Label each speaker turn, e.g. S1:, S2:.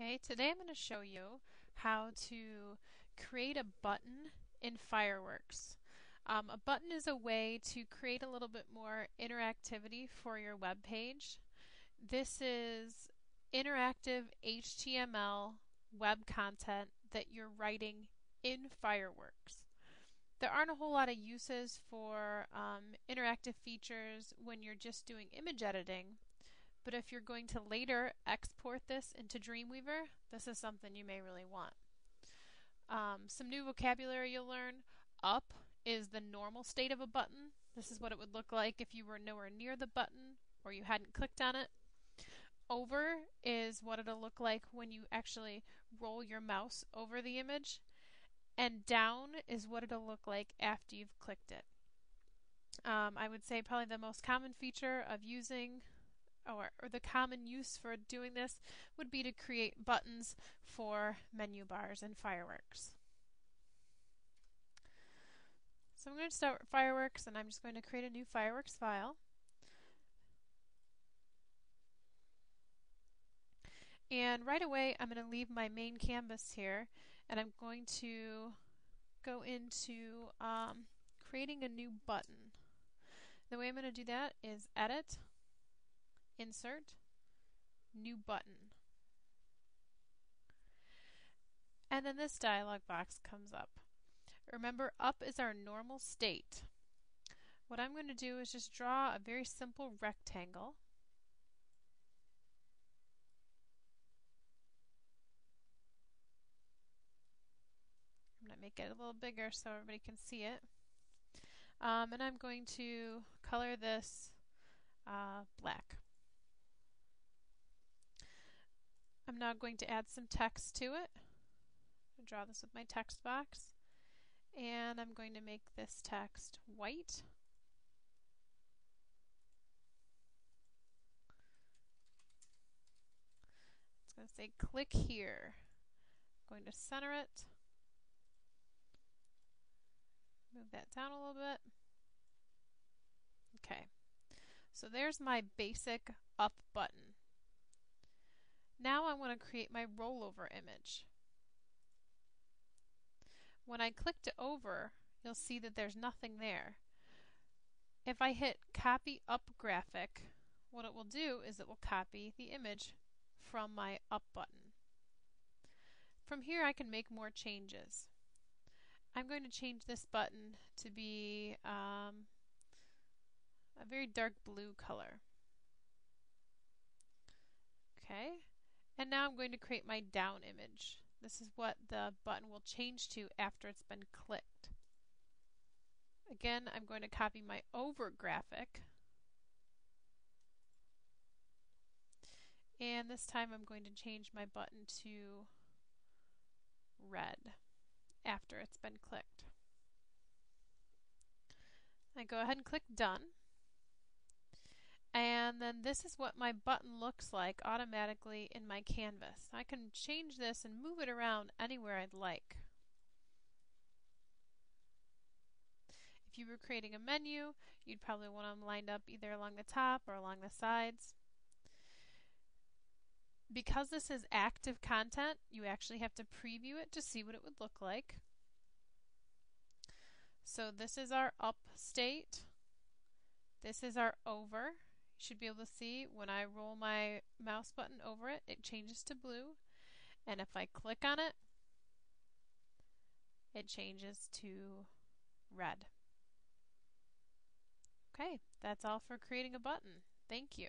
S1: Okay, today I'm going to show you how to create a button in Fireworks. Um, a button is a way to create a little bit more interactivity for your web page. This is interactive HTML web content that you're writing in Fireworks. There aren't a whole lot of uses for um, interactive features when you're just doing image editing, but if you're going to later export this into Dreamweaver, this is something you may really want. Um, some new vocabulary you'll learn. Up is the normal state of a button. This is what it would look like if you were nowhere near the button or you hadn't clicked on it. Over is what it'll look like when you actually roll your mouse over the image. And down is what it'll look like after you've clicked it. Um, I would say probably the most common feature of using or, or the common use for doing this would be to create buttons for menu bars and fireworks. So I'm going to start with fireworks and I'm just going to create a new fireworks file. And right away I'm going to leave my main canvas here and I'm going to go into um, creating a new button. The way I'm going to do that is edit, Insert, New Button. And then this dialog box comes up. Remember, up is our normal state. What I'm going to do is just draw a very simple rectangle. I'm going to make it a little bigger so everybody can see it. Um, and I'm going to color this uh, black. I'm now going to add some text to it. i draw this with my text box. And I'm going to make this text white. It's going to say click here. I'm going to center it. Move that down a little bit. Okay. So there's my basic up button. Now I want to create my rollover image. When I click to over, you'll see that there's nothing there. If I hit copy up graphic, what it will do is it will copy the image from my up button. From here I can make more changes. I'm going to change this button to be um, a very dark blue color. Okay, and now I'm going to create my down image. This is what the button will change to after it's been clicked. Again, I'm going to copy my over graphic. And this time I'm going to change my button to red after it's been clicked. I go ahead and click done. And then this is what my button looks like automatically in my canvas. I can change this and move it around anywhere I'd like. If you were creating a menu, you'd probably want them lined up either along the top or along the sides. Because this is active content, you actually have to preview it to see what it would look like. So this is our up state. This is our over should be able to see when I roll my mouse button over it, it changes to blue. And if I click on it, it changes to red. Okay, that's all for creating a button. Thank you.